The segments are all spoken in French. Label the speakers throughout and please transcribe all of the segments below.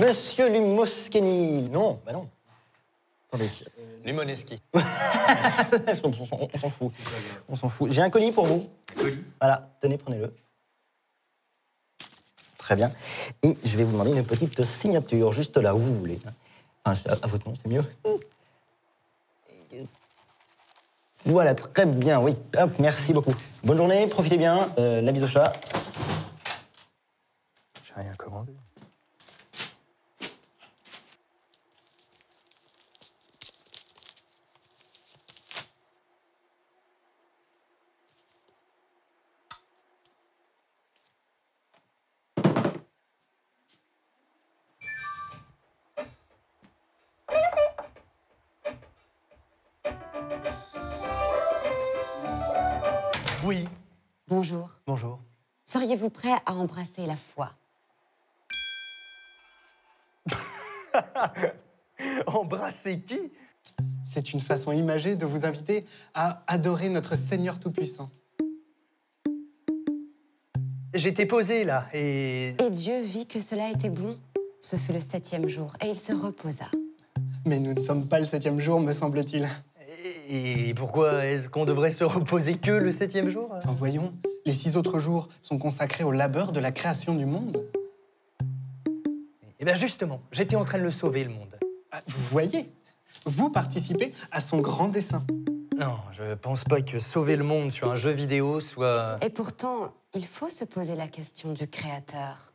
Speaker 1: Monsieur Lumoskeni. Non, bah non. Attendez.
Speaker 2: Lumoneski.
Speaker 1: on s'en fout. On s'en fout. J'ai un colis pour vous.
Speaker 2: Colis
Speaker 1: Voilà, tenez, prenez-le. Très bien. Et je vais vous demander une petite signature, juste là où vous voulez. Enfin, à à votre nom, c'est mieux. Voilà, très bien, oui. Hop, merci beaucoup. Bonne journée, profitez bien. Euh, la bise au chat.
Speaker 2: J'ai rien commandé. Oui,
Speaker 3: Bonjour.
Speaker 2: bonjour.
Speaker 3: Seriez-vous prêt à embrasser la foi?
Speaker 2: Embrasser qui?
Speaker 4: C'est une façon imagée de vous inviter à adorer notre Seigneur Tout-Puissant.
Speaker 2: J'étais posé là et.
Speaker 3: Et Dieu vit que cela était bon. Ce fut le septième jour, et il se reposa.
Speaker 4: Mais nous ne sommes pas le septième jour, me semble-t-il.
Speaker 2: Et pourquoi est-ce qu'on devrait se reposer que le septième jour
Speaker 4: Enfin, voyons, les six autres jours sont consacrés au labeur de la création du monde.
Speaker 2: Eh bien justement, j'étais en train de le sauver, le monde.
Speaker 4: Ah, Vous voyez, vous participez à son grand dessein.
Speaker 2: Non, je pense pas que sauver le monde sur un jeu vidéo soit.
Speaker 3: Et pourtant, il faut se poser la question du Créateur.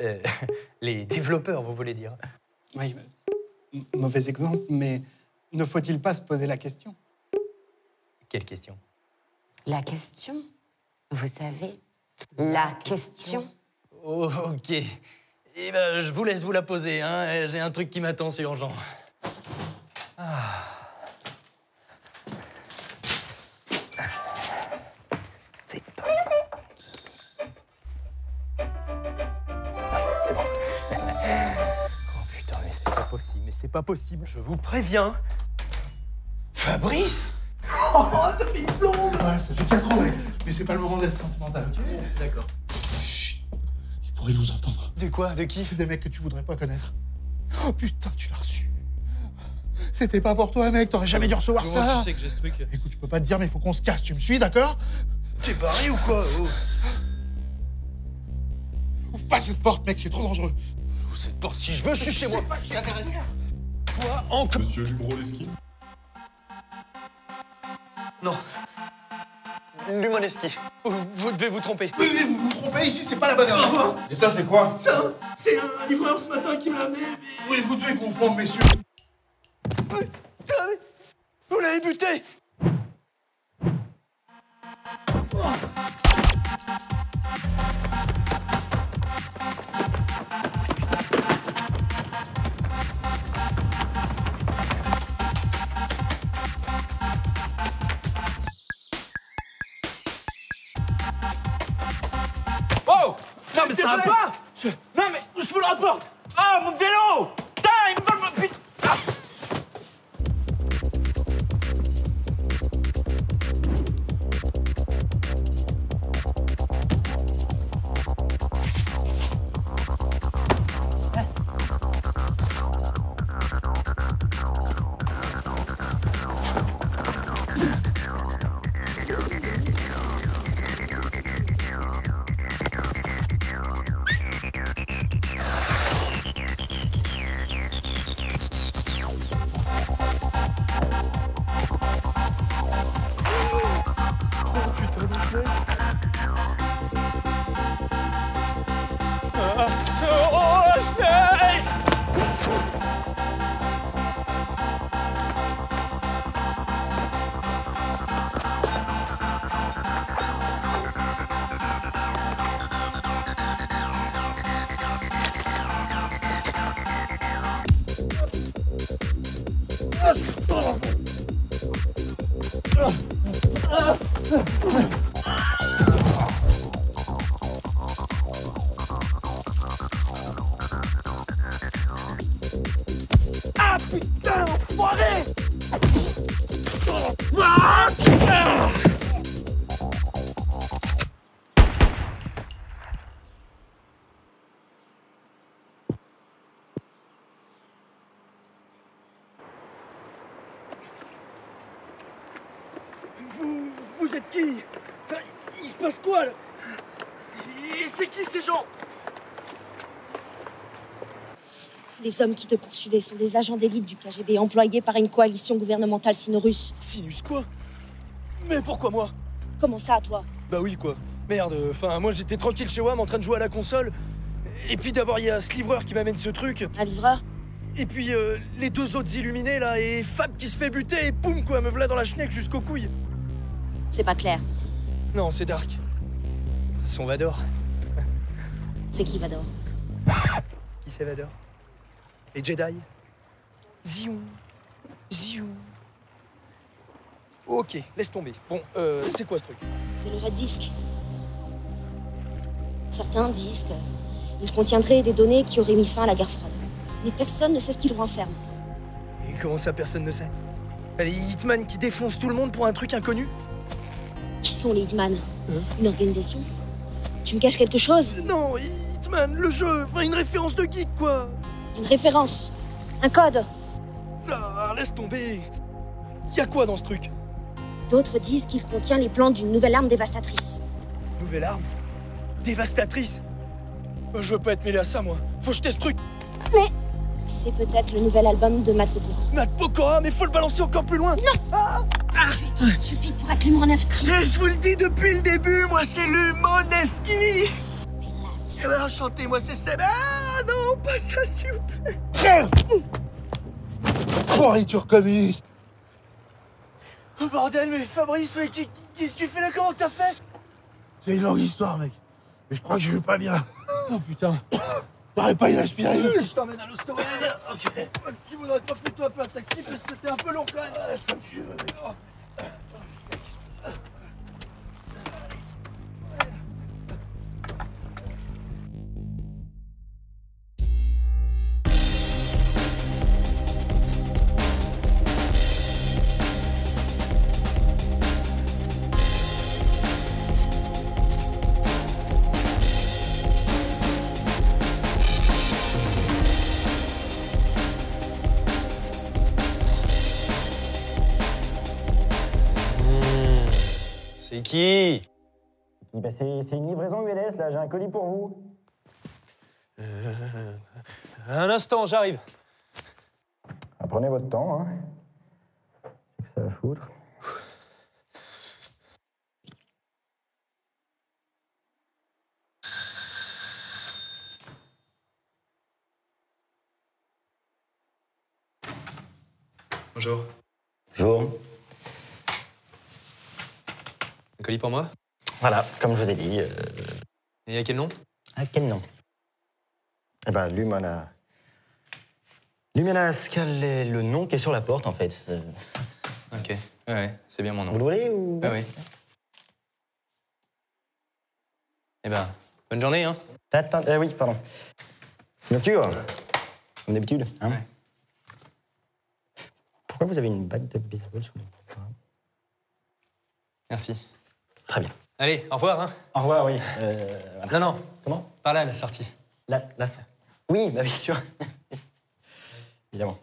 Speaker 2: Euh, les développeurs, vous voulez dire
Speaker 4: Oui, mauvais exemple, mais ne faut-il pas se poser la question?
Speaker 2: Quelle question?
Speaker 3: La question, vous savez, la question.
Speaker 2: Oh, ok. Eh ben, je vous laisse vous la poser, hein. J'ai un truc qui m'attend, c'est urgent. Ah. C'est parti. Ah, c'est bon. Oh putain, mais c'est pas possible, mais c'est pas possible, je vous préviens. Fabrice
Speaker 5: Oh, ça fait une plombe Ouais, ça fait 4 ans, mec. Mais c'est pas le moment d'être sentimental, ok
Speaker 2: D'accord.
Speaker 5: Il pourrait nous entendre.
Speaker 2: De quoi? De qui?
Speaker 5: Des mecs que tu voudrais pas connaître. Oh putain, tu l'as reçu. C'était pas pour toi, mec. T'aurais jamais dû recevoir
Speaker 2: Comment
Speaker 5: ça.
Speaker 2: tu sais que j'ai ce truc?
Speaker 5: Écoute, je peux pas te dire, mais il faut qu'on se casse. Tu me suis, d'accord?
Speaker 2: T'es barré ou quoi oh?
Speaker 5: Ouvre pas cette porte, mec. C'est trop dangereux.
Speaker 2: Ouvre cette porte si je veux, je suis chez
Speaker 5: Je
Speaker 2: moi.
Speaker 5: sais pas qui y a derrière.
Speaker 2: Toi, encore.
Speaker 6: Monsieur Lumroleski
Speaker 2: Non. Lumoneski. Vous, vous devez vous tromper.
Speaker 5: Oui, oui, vous vous trompez. Ici, c'est pas la bonne adresse.
Speaker 6: Et ça, c'est quoi?
Speaker 5: Ça, c'est un livreur ce matin qui me l'a amené. mais- Oui, vous devez confondre, messieurs.
Speaker 2: Vous l'avez buté Oh mais ça va pas! Non mais je vous le rapporte Oh mon vélo Oh, Putain, ah, Vous...
Speaker 6: vous êtes qui? Il se passe quoi là? Et c'est qui ces gens?
Speaker 7: Les hommes qui te poursuivaient sont des agents d'élite du KGB employés par une coalition gouvernementale sino-russe.
Speaker 6: Sinus quoi? Mais pourquoi moi?
Speaker 7: Comment ça, toi?
Speaker 6: Bah oui quoi. Merde, enfin moi j'étais tranquille chez WAM en train de jouer à la console. Et puis d'abord il y a ce livreur qui m'amène ce truc.
Speaker 7: Un livreur?
Speaker 6: Et puis euh, les deux autres illuminés là et Fab qui se fait buter et boum quoi me voilà dans la schneck jusqu'aux couilles.
Speaker 7: C'est pas clair.
Speaker 6: Non c'est dark. Son Vador.
Speaker 7: C'est qui Vador?
Speaker 6: Qui c'est Vador? Les Jedi Zion. Zion. Ok, laisse tomber. Bon, euh, c'est quoi ce truc?
Speaker 7: C'est le Red Disk. Certains disent qu'il contiendrait des données qui auraient mis fin à la guerre froide. Mais personne ne sait ce qu'il renferme.
Speaker 6: Et comment ça personne ne sait? Les Hitman qui défoncent tout le monde pour un truc inconnu?
Speaker 7: Qui sont les Hitman? Une organisation? Tu me caches quelque chose?
Speaker 6: Non, Hitman, le jeu, enfin une référence de geek quoi
Speaker 7: Une référence. Un code.
Speaker 6: Ça, laisse tomber. Y a quoi dans ce truc?
Speaker 7: D'autres disent qu'il contient les plans d'une nouvelle arme dévastatrice.
Speaker 6: Nouvelle arme? Dévastatrice? Euh, Je veux pas être mêlé à ça moi. Faut jeter ce truc.
Speaker 7: C'est peut-être le nouvel album de Matt Pokora.
Speaker 6: Nat Pokora, mais faut le balancer encore plus loin.
Speaker 7: Tu es trop stupide pour être Lumonovski.
Speaker 6: Et je vous le dis depuis le début, moi c'est Lumoneski Eh ben enchanté, moi c'est Seb. Ah non, pas ça s'il vous plaît
Speaker 5: Pourriture communiste
Speaker 6: Oh, Bordel, mais Fabrice, mais qu'est-ce que tu fais là? Comment t'as fait?
Speaker 5: C'est une longue histoire, mec. Mais je crois que je vais pas bien.
Speaker 6: Oh putain
Speaker 5: T'aurais pas une aspirine
Speaker 6: Je t'emmène à l'hosto. Ok. Tu voudrais pas plutôt appeler un taxi parce que c'était un peu long quand même. Oh. C'est qui
Speaker 1: Bah, c'est une livraison ULS, là, j'ai un colis pour vous.
Speaker 6: Un instant, j'arrive.
Speaker 1: Ah, prenez votre temps, hein. Ça va foutre?
Speaker 6: Bonjour.
Speaker 1: Bonjour.
Speaker 6: Un colis pour moi
Speaker 1: Voilà, comme je vous ai dit. euh,
Speaker 6: Et à quel nom
Speaker 1: À quel nom? Eh ben, Lumana. Lumana Scal est le nom qui est sur la porte, en fait. Euh,
Speaker 6: Ok, ouais, ouais, c'est bien mon
Speaker 1: Vous
Speaker 6: nom.
Speaker 1: le voulez ou?
Speaker 6: Ouais, ouais. Eh ben, bonne journée, hein
Speaker 1: Attends, euh, oui, pardon. Signature, comme d'habitude. Hein
Speaker 6: Ouais.
Speaker 1: Pourquoi vous avez une batte de baseball sous le bras?
Speaker 6: Merci.
Speaker 1: Très bien.
Speaker 6: Allez, au revoir, hein
Speaker 1: Au revoir, oui. Euh, voilà.
Speaker 6: Non, non,
Speaker 1: Comment?
Speaker 6: Par là, la sortie.
Speaker 1: Là, là, ça. Oui, bah bien sûr. Évidemment.